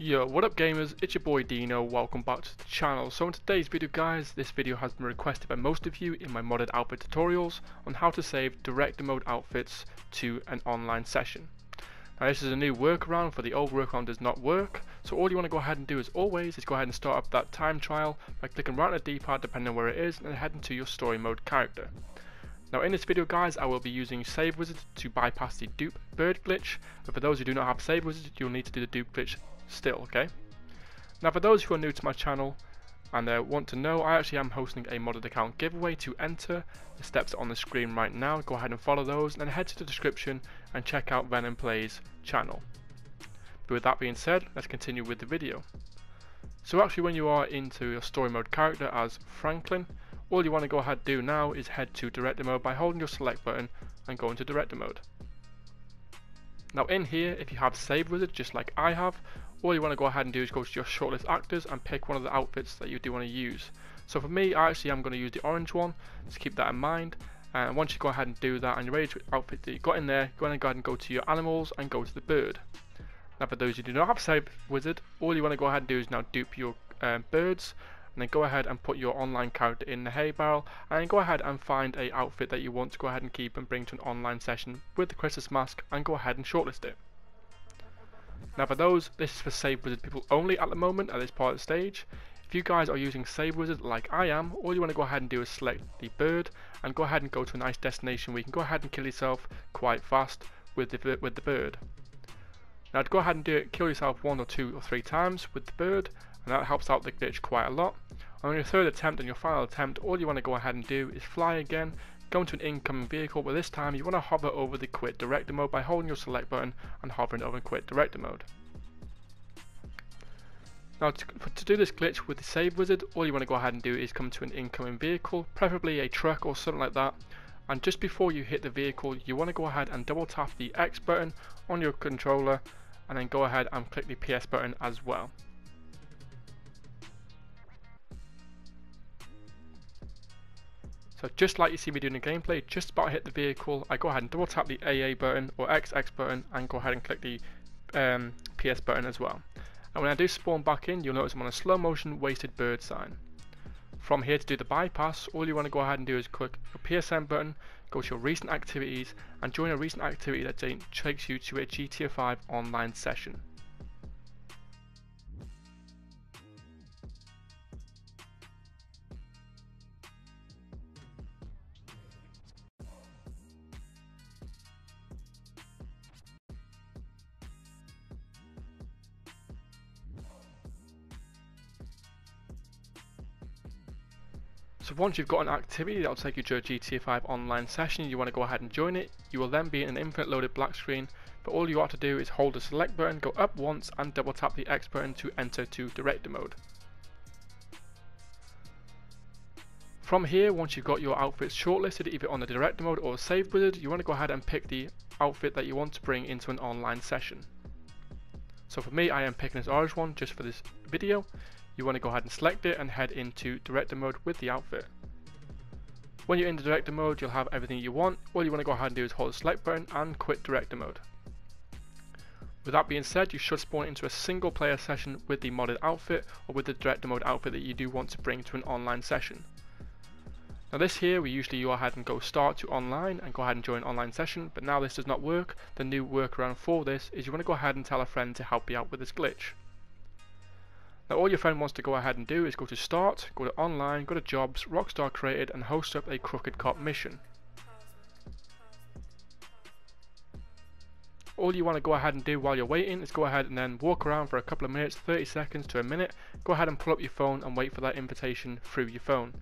Yo, what up gamers, it's your boy Deano, welcome back to the channel. So in today's video guys, this video has been requested by most of you in my modded outfit tutorials on how to save director mode outfits to an online session. Now this is a new workaround for the old workaround does not work, so all you want to go ahead and do as always is go ahead and start up that time trial by clicking right on the D-pad depending on where it is and heading to your story mode character. Now in this video guys I will be using Save Wizard to bypass the dupe bird glitch, but for those who do not have Save Wizard you'll need to do the dupe glitch still, okay? Now for those who are new to my channel and uh, want to know, I actually am hosting a modded account giveaway to enter. The steps are on the screen right now, go ahead and follow those and head to the description and check out Venom Plays channel. But with that being said, let's continue with the video. So actually when you are into your story mode character as Franklin, all you want to go ahead and do now is head to director mode by holding your select button and go into director mode. Now in here, if you have Save Wizard just like I have, all you want to go ahead and do is go to your shortlist actors and pick one of the outfits that you do want to use. So for me, I actually am going to use the orange one, so keep that in mind. And once you go ahead and do that and you're ready to outfit that you got in there, go ahead and go to your animals and go to the bird. Now for those who do not have Save Wizard, all you want to go ahead and do is now dupe your um, birds and then go ahead and put your online character in the hay barrel and go ahead and find a outfit that you want to go ahead and keep and bring to an online session with the Christmas mask and go ahead and shortlist it. Now for those, this is for Save Wizard people only at the moment at this part of the stage. If you guys are using Save Wizard like I am, all you want to go ahead and do is select the bird and go ahead and go to a nice destination where you can go ahead and kill yourself quite fast with the, with the bird. Now to go ahead and do it, kill yourself one or two or three times with the bird and that helps out the glitch quite a lot. On your third attempt and your final attempt, all you want to go ahead and do is fly again, go into an incoming vehicle, but this time you want to hover over the quit director mode by holding your select button and hovering over quit director mode. Now to, to, do this glitch with the save wizard, all you want to go ahead and do is come to an incoming vehicle, preferably a truck or something like that, and just before you hit the vehicle you want to go ahead and double tap the X button on your controller and then go ahead and click the PS button as well. So just like you see me doing in gameplay, just about hit the vehicle, I go ahead and double tap the AA button or XX button and go ahead and click the um, PS button as well. And when I do spawn back in, you'll notice I'm on a slow motion wasted bird sign. From here to do the bypass, all you want to go ahead and do is click your PSN button, go to your recent activities and join a recent activity that takes you to a GTA 5 online session. So once you've got an activity that'll take you to a GTA 5 online session, you want to go ahead and join it. You will then be in an infinite loaded black screen, but all you have to do is hold the select button, go up once and double tap the X button to enter to director mode. From here, once you've got your outfits shortlisted either on the director mode or save wizard, you want to go ahead and pick the outfit that you want to bring into an online session. So for me, I am picking this orange one just for this video you want to go ahead and select it and head into director mode with the outfit. When you're in the director mode you'll have everything you want, all you want to go ahead and do is hold the select button and quit director mode. With that being said, you should spawn into a single player session with the modded outfit or with the director mode outfit that you do want to bring to an online session. Now this here, we usually go ahead and go start to online and go ahead and join online session, but now this does not work. The new workaround for this is you want to go ahead and tell a friend to help you out with this glitch. Now all your friend wants to go ahead and do is go to start, go to online, go to jobs, Rockstar created and host up a Crooked Cop mission. All you want to go ahead and do while you're waiting is go ahead and then walk around for a couple of minutes, 30 seconds to a minute, go ahead and pull up your phone and wait for that invitation through your phone.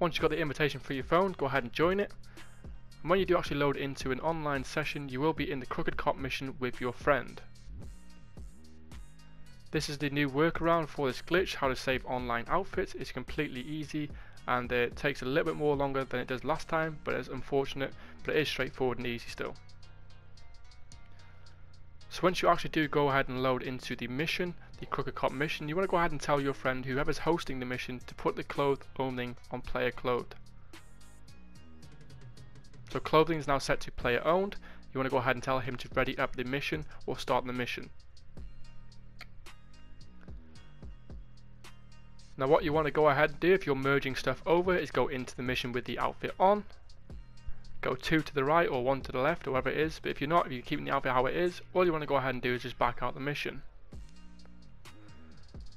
Once you've got the invitation through your phone, go ahead and join it. And when you do actually load into an online session, you will be in the Crooked Cop mission with your friend. This is the new workaround for this glitch, how to save online outfits. It's completely easy and it takes a little bit more longer than it does last time, but it's unfortunate, but it is straightforward and easy still. So once you actually do go ahead and load into the mission, the Crooked Cop mission, you want to go ahead and tell your friend, whoever's hosting the mission, to put the clothes owning on player clothed. So clothing is now set to player owned, you want to go ahead and tell him to ready up the mission or start the mission. Now what you want to go ahead and do if you're merging stuff over is go into the mission with the outfit on. Go two to the right or one to the left or whatever it is. But if you're not, if you're keeping the outfit how it is, all you want to go ahead and do is just back out the mission.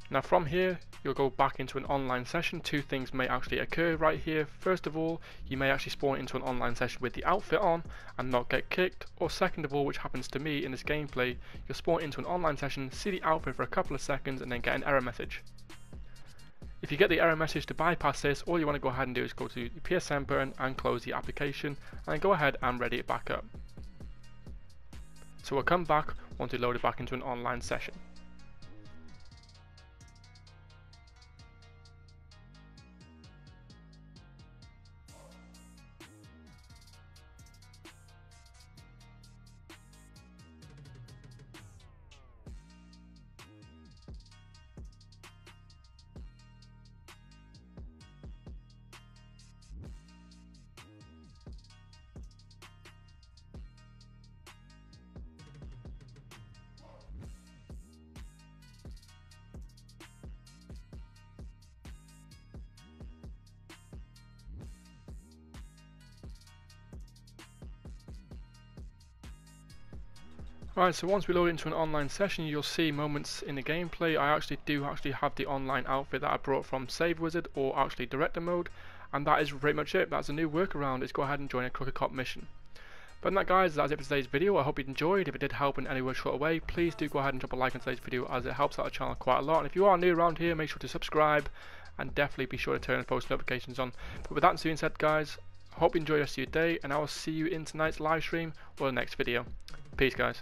Now from here, you'll go back into an online session. Two things may actually occur right here. First of all, you may actually spawn into an online session with the outfit on and not get kicked. Or second of all, which happens to me in this gameplay, you'll spawn into an online session, see the outfit for a couple of seconds and then get an error message. If you get the error message to bypass this, all you want to go ahead and do is go to the PSN button and close the application and go ahead and ready it back up. So we'll come back once we load it back into an online session. Right, so once we load into an online session, you'll see moments in the gameplay. I actually do actually have the online outfit that I brought from Save Wizard or actually Director Mode, and that is pretty much it. That's a new workaround, is go ahead and join a Crooked Cop mission. But that guys, that's it for today's video. I hope you enjoyed. If it did help in any way short way, please do go ahead and drop a like on today's video as it helps out the channel quite a lot. And if you are new around here, make sure to subscribe and definitely be sure to turn post notifications on. But with that being said guys, I hope you enjoy the rest of your day and I will see you in tonight's live stream or the next video. Peace guys.